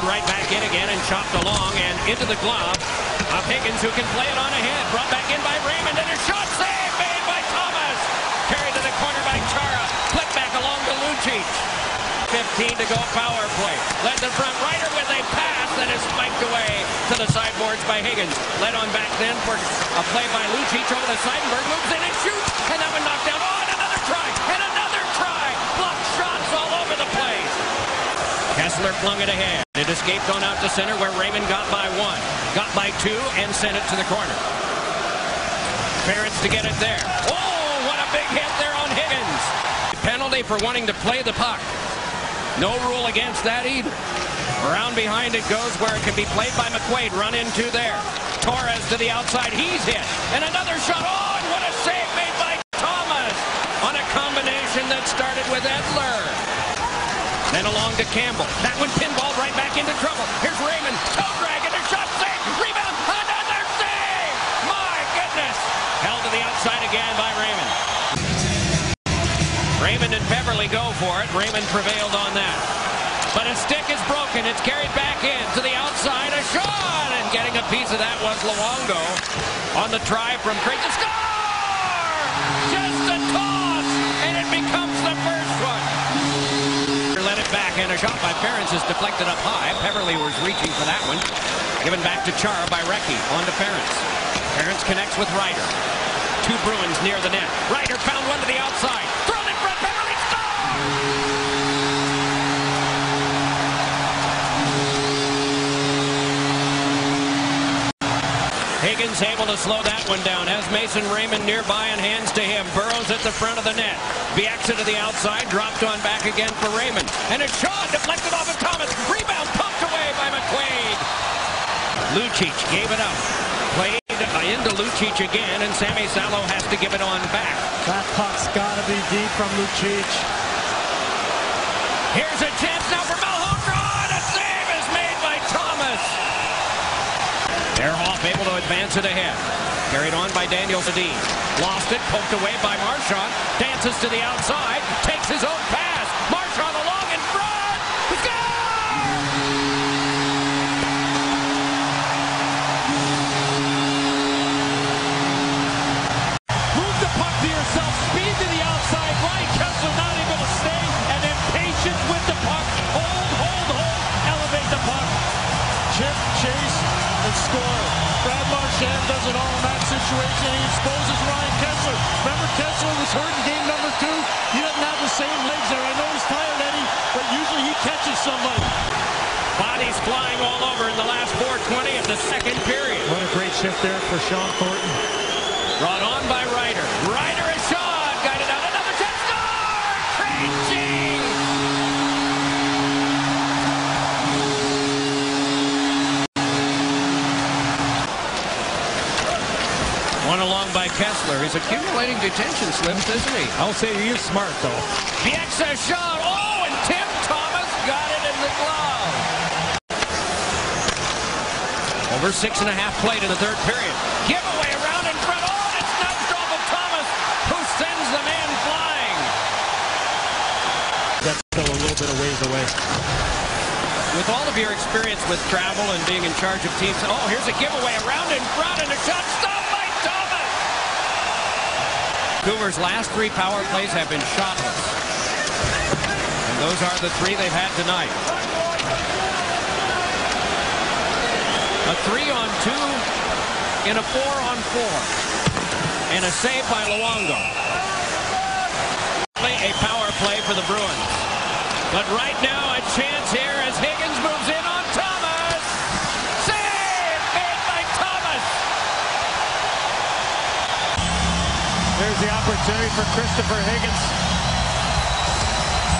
Pinballed right back in again and chopped along and into the glove of Higgins who can play it on ahead. Brought back in by Raymond and a shot save made by Thomas. Carried to the corner by Chara. Flipped back along to Lucic. 15 to go power play. Led the front rider with a pass that is spiked away to the sideboards by Higgins. Led on back then for a play by Lucic over the Seidenberg. Moves in and shoots. And that one knocked down. Oh, and another try. And another try. Block shots all over the place. Kesler flung it ahead. It escaped on out to center where Raymond got by one. Got by two and sent it to the corner. Ference to get it there. Oh, what a big hit there on Higgins. Penalty for wanting to play the puck. No rule against that either. Around behind it goes where it can be played by McQuaid. Run into there. Torres to the outside. He's hit. And another shot. Oh, and what a save made by Thomas on a combination that started with Edler. Then along to Campbell. That one pinballed right back for it. Raymond prevailed on that. But a stick is broken. It's carried back in to the outside. A shot! And getting a piece of that was Luongo on the try from Craig. Score! Just a toss! And it becomes the first one. Let it back and a shot by Ference is deflected up high. Peverley was reaching for that one. Given back to Chara by Recchi. On to Ference. Ference connects with Ryder. Two Bruins near the net. Ryder found one to the outside. Higgins able to slow that one down. Has Mason Raymond nearby and hands to him. Burrows at the front of the net. Bieksa to the outside. Dropped on back again for Raymond. And a shot deflected off of Thomas. Rebound pumped away by McQuaid. Lucic gave it up. Played into Lucic again, and Sami Salo has to give it on back. That puck's got to be deep from Lucic. Here's a to it ahead. Carried on by Daniel Sedin. Lost it, poked away by Marchand. Dances to the outside, Marchand does it all in that situation. He exposes Ryan Kesler. Remember, Kesler was hurt in game number two. He doesn't have the same legs there. I know he's tired, Eddie, but usually he catches somebody. Bodies flying all over in the last 420 of the second period. What a great shift there for Shawn Thornton. Brought on by Ryder. Ryder Kesler. He's accumulating detention slips, isn't he? I'll say he is smart, though. Bieksa shot. Oh, and Tim Thomas got it in the glove. Over six and a half played in the third period. Giveaway around in front. Oh, and it's nudged off of Thomas, who sends the man flying. That's still a little bit of ways away. With all of your experience with travel and being in charge of teams, oh, here's a giveaway around in front and a shot stopped by Thomas. Cougars' last three power plays have been shotless. And those are the three they've had tonight. A three on two and a four on four. And a save by Luongo. A power play for the Bruins. But right now, for Christopher Higgins.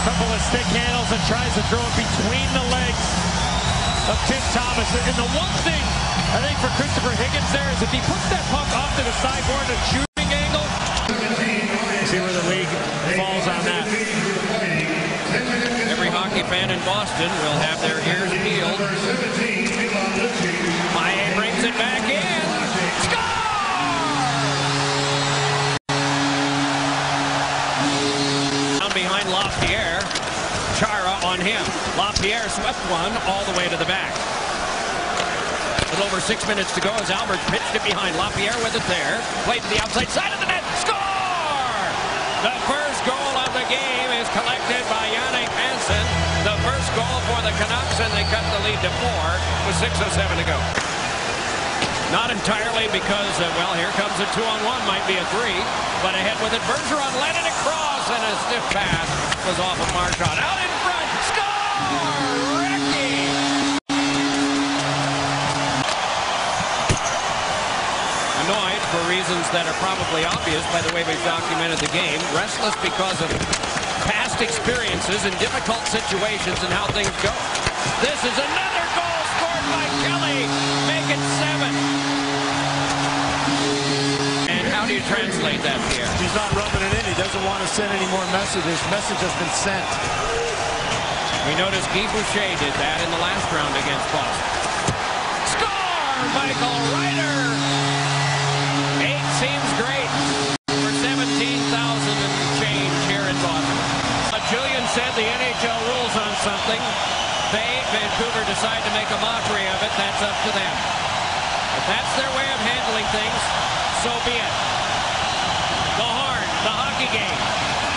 Couple of stick handles and tries to throw it between the legs of Tim Thomas. And the one thing I think for Christopher Higgins there is if he puts that puck off to the sideboard at a shooting angle, see where the league falls on that. Every hockey fan in Boston will have their ears peeled. Maie brings it back in. Lafayette. Chara on him. Lapierre swept one all the way to the back. With over six minutes to go as Albert pitched it behind. Lapierre with it there. Played to the outside side of the net. Score! The first goal of the game is collected by Jannik Hansen. The first goal for the Canucks, and they cut the lead to four with 6.07 to go. Not entirely because, uh, well, here comes a two-on-one. Might be a three. But ahead with it. Bergeron led it across, and a stiff pass was off of Marchand. Out in front. Score! Recchi! Annoyed for reasons that are probably obvious by the way we've documented the game. Restless because of past experiences and difficult situations and how things go. This is another goal scored by Kelly. Make it seven. And how do you translate that, Pierre? He's not rubbing it in. Doesn't want to send any more messages. Message has been sent. We noticed Guy Boucher did that in the last round against Boston. Score! Michael Ryder! Eight seems great for 17,000 and change here in Boston. Uh, Julien said the NHL rules on something. They, Vancouver, decide to make a mockery of it. That's up to them. If that's their way of handling things, so be it hockey game.